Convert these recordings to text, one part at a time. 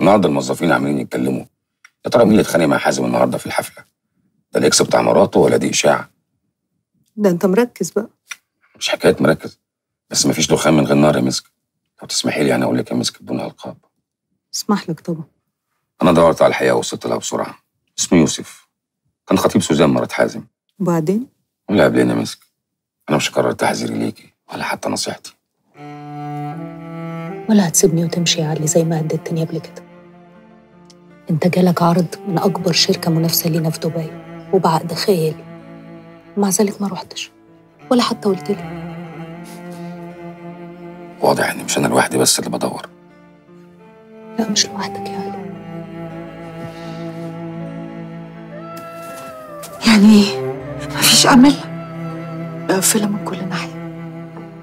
النهارده الموظفين عمالين يتكلموا. يا ترى مين اللي اتخانق مع حازم النهارده في الحفلة؟ ده الإكس بتاع مراته ولا دي إشاعة؟ ده انت مركز بقى. مش حكاية مركز بس مفيش دخان من غير نار يا مسك. لو تسمحي لي أنا أقول لك يا مسك بدون ألقاب. اسمح لك طبعا. أنا دورت على الحقيقة ووصلت لها بسرعة. اسمه يوسف. كان خطيب سوزان مرات حازم. وبعدين؟ ولا قبلنا مسك. أنا مش هكرر تحذيري ليكي ولا حتى نصيحتي. ولا هتسيبني وتمشي يا علي زي ما هددتني قبل كده. انت جالك عرض من أكبر شركة منافسة لينا في دبي وبعقد خيالي. ومع ذلك ما روحتش ولا حتى قلت لي. واضح ان مش أنا لوحدي بس اللي بدور. لا مش لوحدك يا علي. يعني؟ مفيش أمل؟ مقفله من كل ناحية.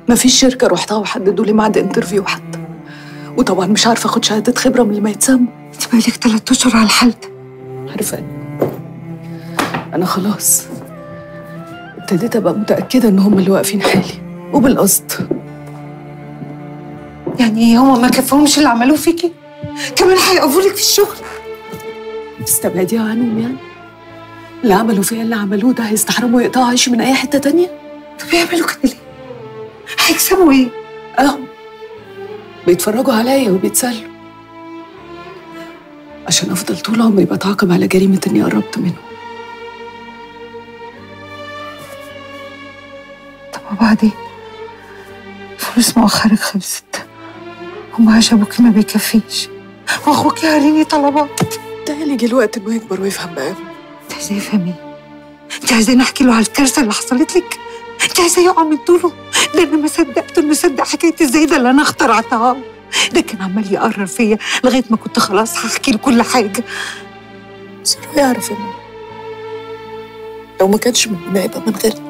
مفيش شركة رحتها وحددوا لي ميعاد انترفيو حتى. وطبعا مش عارفة أخد شهادة خبرة من اللي ما يتسمى. انت بقالك تلات أشهر على الحال ده عارفة أنا خلاص ابتديت أبقى متأكدة إن هم اللي واقفين حالي وبالقصد يعني إيه هما ما كفهمش اللي عملوه فيكي؟ كمان هيقفوا لك في الشغل؟ تستبعديها عنهم يعني؟ اللي عملوا فيا اللي عملوه ده هيستحرموا يقطعوا عيشي من أي حتة تانية؟ طب يعملوا كده ليه؟ هيكسبوا إيه؟ اهو بيتفرجوا عليا وبيتسلوا. عشان أفضل طول عمري بتعاقب على جريمة إني قربت منه طب وبعدين؟ فلوس مؤخرك خلصت. ومعاش ابوكي ما بيكفيش. واخوكي عليني طلبات تهيألي جه الوقت إنه يكبر ويفهم بقى. أنت عايزاه يفهم إيه؟ أنت عايزاني احكي له على الكارثة اللي حصلت لك؟ أنت عايزاه يقع من طوله؟ ده أنا ما صدقت حكايه الزايدة اللي أنا اخترعتها. ده كان عمال يقرر فيا لغاية ما كنت خلاص هحكي له كل حاجة بس لو يعرف إنه لو ما كانش مننا يبقى من غيرنا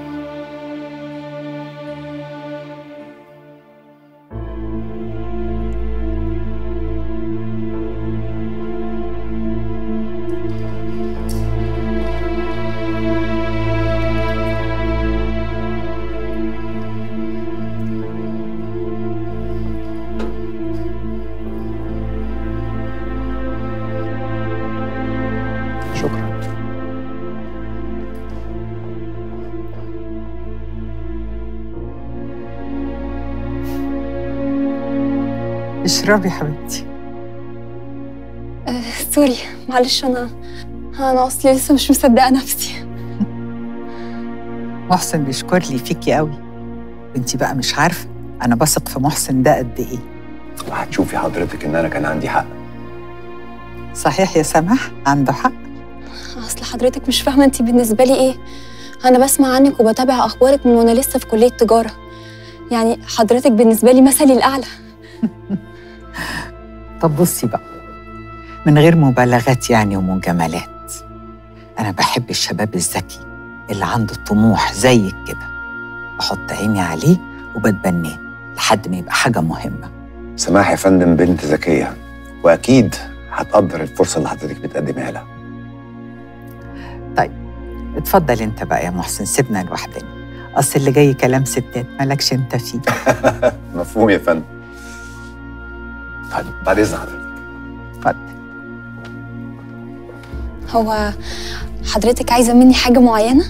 اشربي حبيبتي. آه سوري معلش أنا أنا أصلي لسه مش مصدقة نفسي. محسن بيشكر لي فيكي قوي. وانتي بقى مش عارفة أنا بثق في محسن ده قد إيه. وهتشوفي حضرتك إن أنا كان عندي حق. صحيح يا سماح عنده حق. أصل حضرتك مش فاهمة انت بالنسبة لي إيه. أنا بسمع عنك وبتابع أخبارك من وأنا لسه في كلية تجارة. يعني حضرتك بالنسبة لي مثلي الأعلى. طب بصي بقى من غير مبالغات يعني ومجاملات أنا بحب الشباب الذكي اللي عنده طموح زيك كده. بحط عيني عليه وبتبناه لحد ما يبقى حاجة مهمة. سماح يا فندم بنت ذكية وأكيد هتقدر الفرصة اللي حضرتك بتقدمها لها. اتفضل أنت بقى يا محسن سيبنا لوحدنا. أصل اللي جاي كلام ستات مالكش أنت فيه. مفهوم يا فندم. طيب بعد اذن حضرتك اتفضل هو حضرتك عايزة مني حاجة معينة؟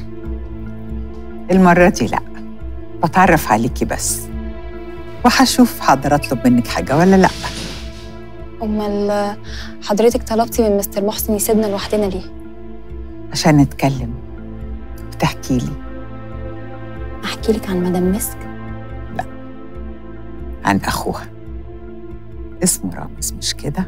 المرة دي لا. بتعرف عليكي بس. وهشوف هقدر أطلب منك حاجة ولا لا. أمال حضرتك طلبتي من مستر محسن يسيبنا لوحدنا ليه؟ عشان نتكلم. وتحكي لي. أحكي لك عن مدام مسك؟ عن أخوها. اسمه رامز مش كده؟